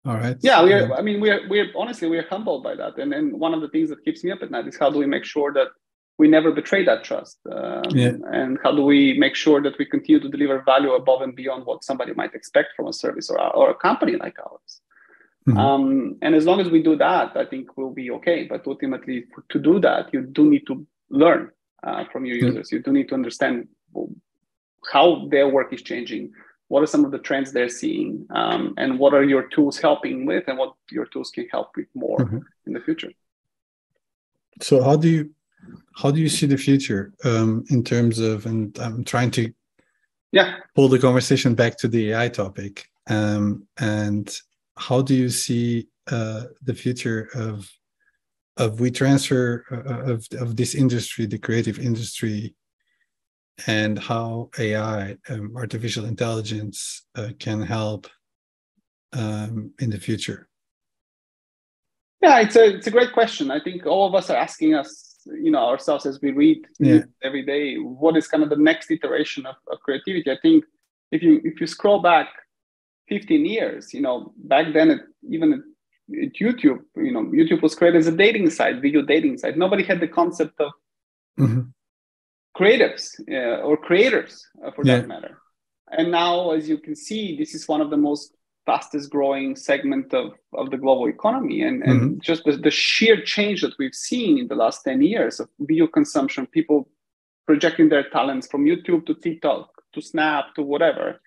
[SPEAKER 1] all right.
[SPEAKER 2] Yeah, we are. I mean, we're we're honestly we're humbled by that, and and one of the things that keeps me up at night is how do we make sure that we never betray that trust, um, yeah. and how do we make sure that we continue to deliver value above and beyond what somebody might expect from a service or or a company like ours. Mm-hmm. Um, and as long as we do that, I think we'll be okay. But ultimately, to do that, you do need to learn uh, from your users. You do need to understand how their work is changing, what are some of the trends they're seeing um, and what are your tools helping with and what your tools can help with more mm-hmm. in the future
[SPEAKER 1] so how do you how do you see the future um, in terms of and i'm trying to
[SPEAKER 2] yeah
[SPEAKER 1] pull the conversation back to the ai topic um, and how do you see uh, the future of of WeTransfer uh, of of this industry the creative industry and how ai um, artificial intelligence uh, can help um, in the future
[SPEAKER 2] yeah it's a it's a great question i think all of us are asking us you know ourselves as we read
[SPEAKER 1] yeah.
[SPEAKER 2] every day what is kind of the next iteration of, of creativity i think if you if you scroll back 15 years you know back then it, even at youtube you know youtube was created as a dating site video dating site nobody had the concept of
[SPEAKER 1] mm-hmm.
[SPEAKER 2] Creatives uh, or creators uh, for
[SPEAKER 1] Yeah.
[SPEAKER 2] that matter. And now as you can see this is one of the most fastest growing segment of, of the global economy. And, and just the, the sheer change that we've seen in the last 10 years of video consumption people projecting their talents from youtube to tiktok to snap to whatever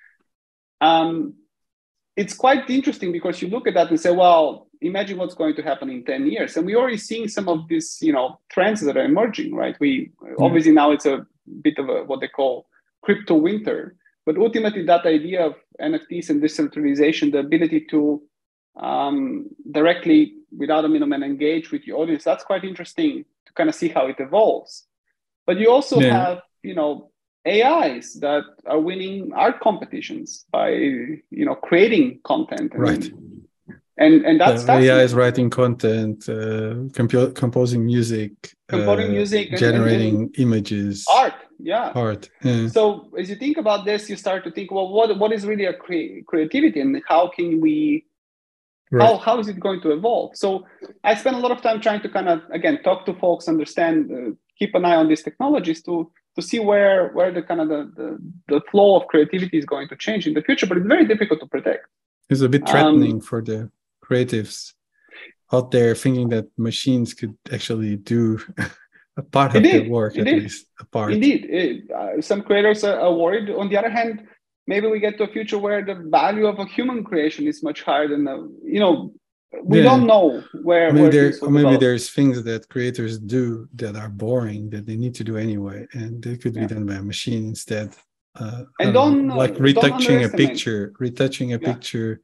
[SPEAKER 2] um, it's quite interesting because you look at that and say well imagine what's going to happen in 10 years and we're already seeing some of these you know trends that are emerging right we obviously now it's a bit of a what they call crypto winter but ultimately, that idea of NFTs and decentralization, the ability to um, directly, without a middleman, engage with your audience, that's quite interesting to kind of see how it evolves. But you also
[SPEAKER 1] Yeah.
[SPEAKER 2] have, you know, AIs that are winning art competitions by, you know, creating content. And,
[SPEAKER 1] Right.
[SPEAKER 2] And and that's
[SPEAKER 1] Uh, AI is writing content, uh, compu- composing music,
[SPEAKER 2] Composing
[SPEAKER 1] uh,
[SPEAKER 2] music and- and-
[SPEAKER 1] generating images,
[SPEAKER 2] art. Yeah.
[SPEAKER 1] art. Yeah.
[SPEAKER 2] So as you think about this, you start to think, well, what what is really a crea- creativity, and how can we
[SPEAKER 1] Right.
[SPEAKER 2] how, how is it going to evolve so i spend a lot of time trying to kind of again talk to folks understand uh, keep an eye on these technologies to to see where where the kind of the, the, the flow of creativity is going to change in the future but it's very difficult to predict
[SPEAKER 1] It's a bit
[SPEAKER 2] Um,
[SPEAKER 1] threatening for the creatives out there thinking that machines could actually do *laughs* a part of their work, at
[SPEAKER 2] indeed.
[SPEAKER 1] least a part.
[SPEAKER 2] indeed it, uh, some creators are, are worried on the other hand maybe we get to a future where the value of a human creation is much higher than the you know we
[SPEAKER 1] Yeah.
[SPEAKER 2] don't know where,
[SPEAKER 1] Maybe
[SPEAKER 2] where
[SPEAKER 1] there, or maybe
[SPEAKER 2] develop.
[SPEAKER 1] there's things that creators do that are boring that they need to do anyway, and they could be done by a machine instead. Uh,
[SPEAKER 2] And
[SPEAKER 1] don't know,
[SPEAKER 2] don't,
[SPEAKER 1] like
[SPEAKER 2] don't
[SPEAKER 1] retouching a picture, retouching a
[SPEAKER 2] Yeah.
[SPEAKER 1] picture,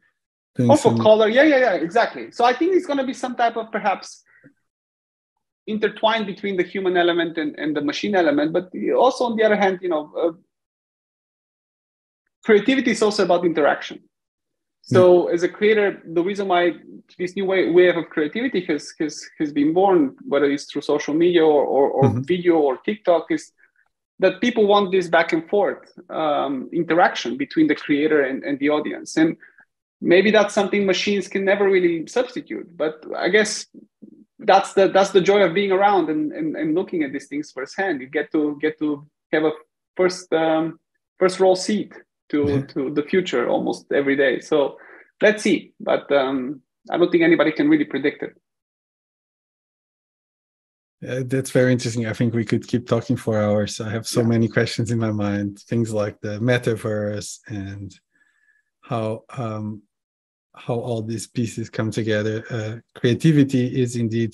[SPEAKER 2] Oh, for
[SPEAKER 1] some
[SPEAKER 2] color. Yeah, yeah, yeah, exactly. So I think it's going to be some type of perhaps intertwined between the human element and, and the machine element. But also, on the other hand, you know, uh, creativity is also about interaction. So as a creator, the reason why this new way, wave of creativity has, has, has been born, whether it's through social media or, or, or
[SPEAKER 1] Mhm.
[SPEAKER 2] video or TikTok, is that people want this back and forth um, interaction between the creator and, and the audience. And maybe that's something machines can never really substitute. But I guess that's the that's the joy of being around and, and, and looking at these things firsthand. You get to get to have a first um, first row seat to
[SPEAKER 1] Yeah.
[SPEAKER 2] to the future almost every day. So let's see. But um, I don't think anybody can really predict it.
[SPEAKER 1] Uh, that's very interesting. I think we could keep talking for hours. I have so
[SPEAKER 2] Yeah.
[SPEAKER 1] many questions in my mind. Things like the metaverse and how um, how all these pieces come together. Uh, creativity is indeed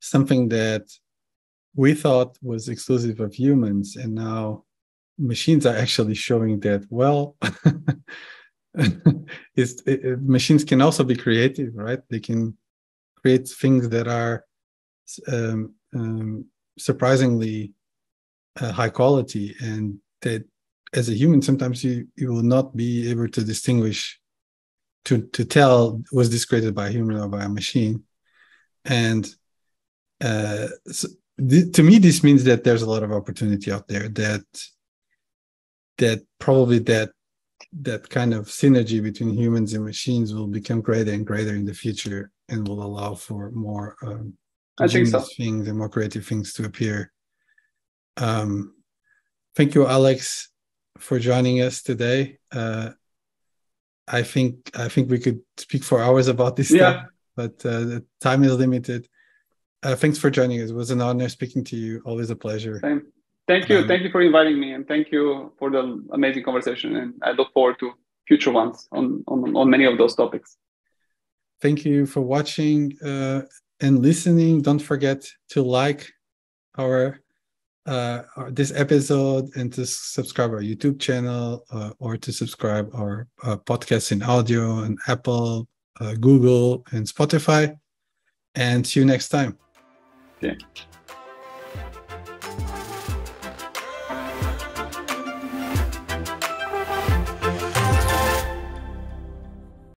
[SPEAKER 1] something that we thought was exclusive of humans, and now machines are actually showing that. Well, *laughs* it's, it, machines can also be creative, right? They can create things that are um, um, surprisingly uh, high quality and that as a human sometimes you you will not be able to distinguish to to tell was this created by a human or by a machine and uh, so th- to me this means that there's a lot of opportunity out there that that probably that that kind of synergy between humans and machines will become greater and greater in the future and will allow for more um,
[SPEAKER 2] I think so.
[SPEAKER 1] things and more creative things to appear. Um, thank you, Alex, for joining us today. Uh, I think I think we could speak for hours about this
[SPEAKER 2] Yeah.
[SPEAKER 1] stuff, but uh, the time is limited. Uh, thanks for joining us. It was an honor speaking to you. Always a pleasure.
[SPEAKER 2] Same. Thank you.
[SPEAKER 1] Um,
[SPEAKER 2] thank you for inviting me, and thank you for the amazing conversation. And I look forward to future ones on on, on many of those topics.
[SPEAKER 1] Thank you for watching uh, and listening. Don't forget to like our uh, this episode and to subscribe our YouTube channel uh, or to subscribe our uh, podcast in audio and Apple, uh, Google, and Spotify. And see you next time.
[SPEAKER 2] Okay.